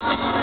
you